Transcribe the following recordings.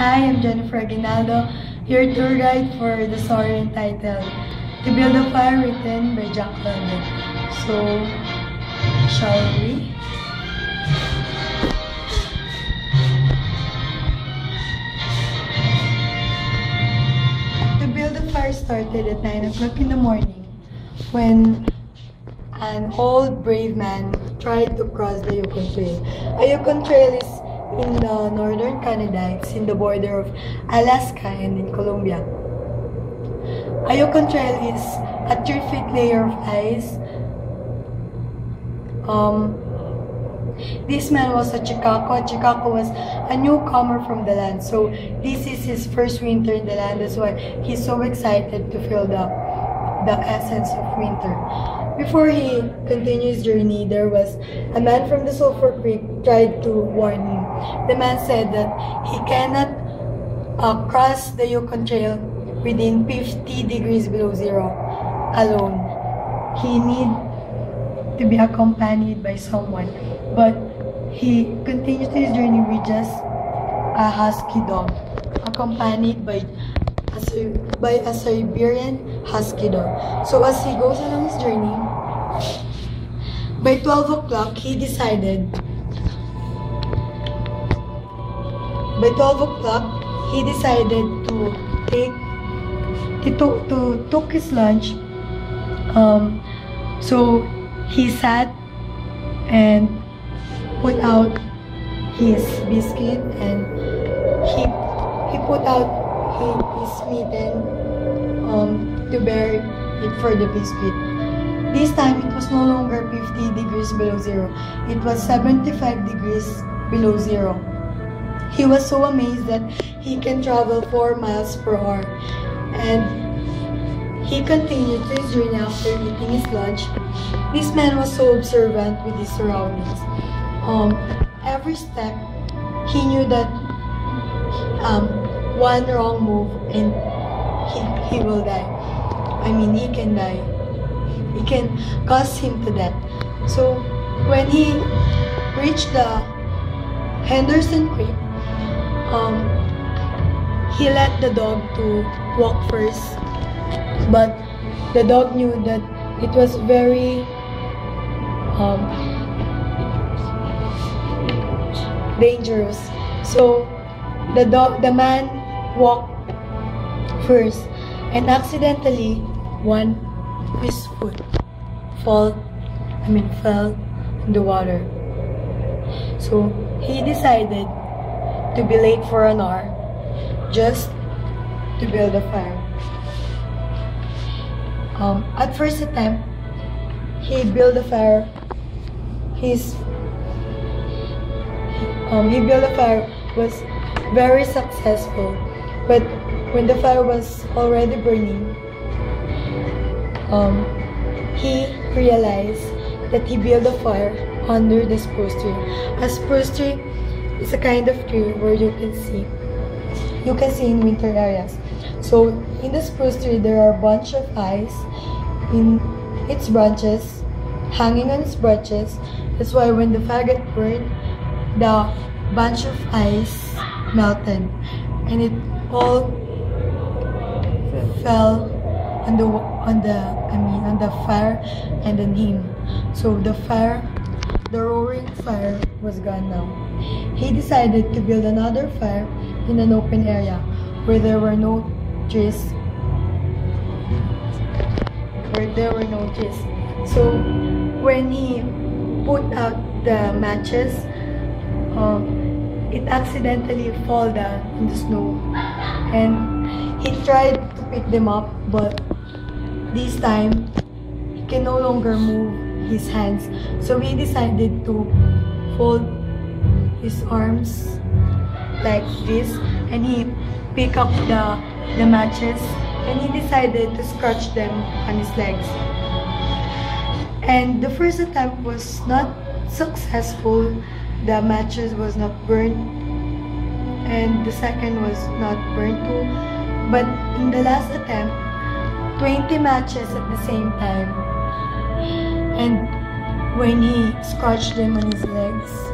Hi, I'm Jennifer Aguinaldo, your tour guide for the story entitled To Build a Fire written by Jack London. So, shall we? To build a fire started at 9 o'clock in the morning when an old brave man tried to cross the Yukon Trail. A Yukon Trail is in the northern Canada. It's in the border of Alaska and in Columbia. A Yukon Trail is a three-feet layer of ice. Um, this man was a chechaquo. Chechaquo was a newcomer from the land. So this is his first winter in the land. That's why he's so excited to feel the, the essence of winter. Before he continued his journey, there was a man from the Sulphur Creek tried to warn him. The man said that he cannot uh, cross the Yukon Trail within 50 degrees below zero alone. He need to be accompanied by someone. But he continued his journey with just a husky dog, accompanied by a, by a Siberian husky dog. So as he goes along his journey, by 12 o'clock, he decided, by 12 o'clock, he decided to take, he took, to, took his lunch. Um, so he sat and put out his biscuit and he he put out his, his mitten um, to bear it for the biscuit. This time it was no longer 50 degrees below zero. It was 75 degrees below zero. He was so amazed that he can travel 4 miles per hour. And he continued his journey after eating his lunch. This man was so observant with his surroundings. Um, every step, he knew that um, one wrong move and he, he will die. I mean, he can die. It can cause him to death. So when he reached the Henderson Creek, um, he let the dog to walk first, but the dog knew that it was very um, dangerous. So the dog, the man walked first, and accidentally one his foot fall, I mean fell in the water. So he decided to be late for an hour just to build a fire. Um, at first attempt, he built a fire. His um, he built a fire was very successful, but when the fire was already burning, um, he realized that he built a fire under the spruce tree. A spruce tree is a kind of tree where you can see you can see in winter areas. So in the spruce tree there are a bunch of ice in its branches, hanging on its branches. That's why when the fire got burned, the bunch of ice melted and it all fell on the on the I mean on the fire and on him. So the fire, the roaring fire was gone now. He decided to build another fire in an open area where there were no trees. Where there were no trees. So when he put out the matches, um, it accidentally fall down in the snow and he tried to pick them up but this time he can no longer move his hands so he decided to fold his arms like this and he pick up the the matches and he decided to scratch them on his legs. And the first attempt was not successful. The matches was not burned and the second was not burned too. But in the last attempt 20 matches at the same time. And when he scratched them on his legs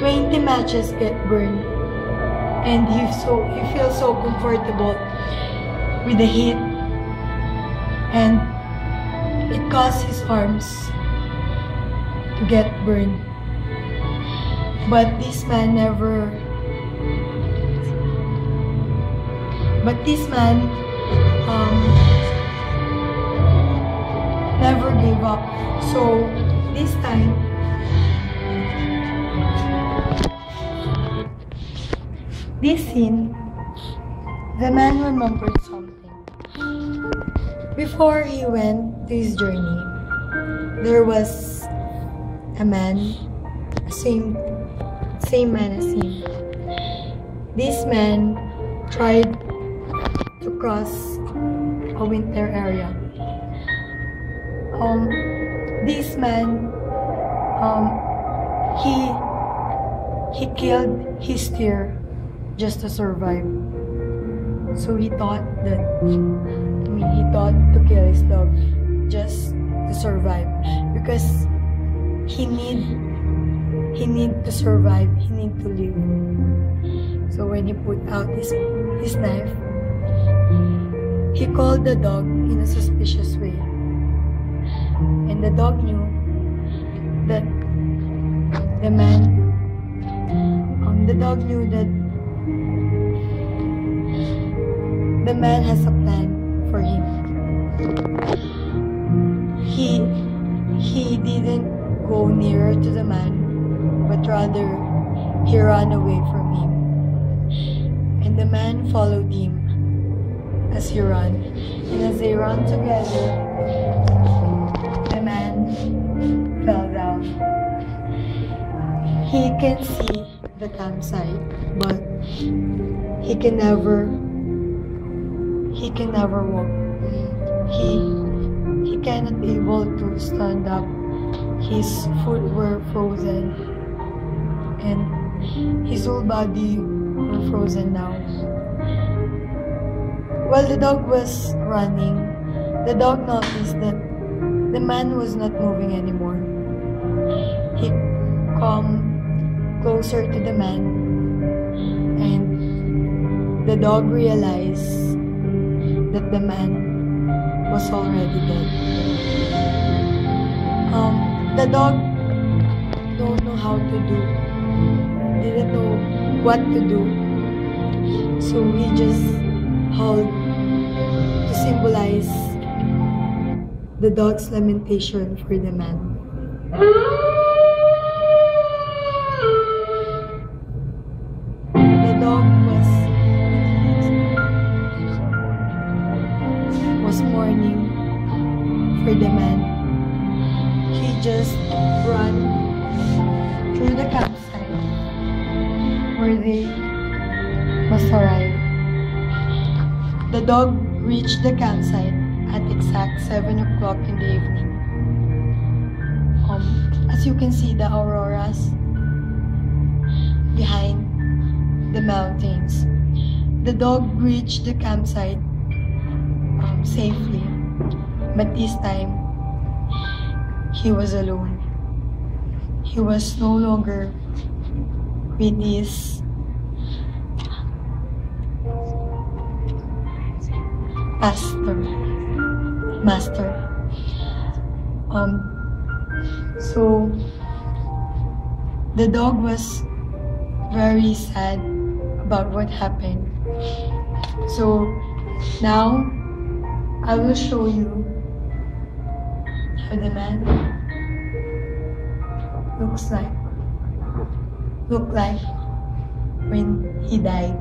20 matches get burned. And he so he feels so comfortable with the heat. And it caused his arms to get burned. But this man never but this man um, never gave up. So this time this scene the man remembered something. Before he went to his journey there was a man same same man as him. This man tried to cross a winter area. Um this man um he he killed his deer just to survive. So he thought that I mean he thought to kill his dog just to survive. Because he need he need to survive he need to live. So when he put out his his knife he called the dog in a suspicious way. And the dog knew that the man um the dog knew that man has a plan for him. He he didn't go nearer to the man but rather he ran away from him. And the man followed him as he ran. And as they ran together the man fell down. He can see the campsite but he can never he can never walk. He he cannot able to stand up. His foot were frozen. And his whole body were frozen now while the dog was running. The dog noticed that the man was not moving anymore. He come closer to the man. And the dog realized that the man was already dead. Um, the dog don't know how to do, didn't know what to do, so he just howled to symbolize the dog's lamentation for the man. The dog was for the man. He just ran through the campsite where they must arrive. The dog reached the campsite at exact 7 o'clock in the evening. Um, as you can see the auroras behind the mountains. The dog reached the campsite um, safely, but this time he was alone. He was no longer with his pastor, master. Um, so the dog was very sad about what happened. So now I will show you how the man looks like look like when he died.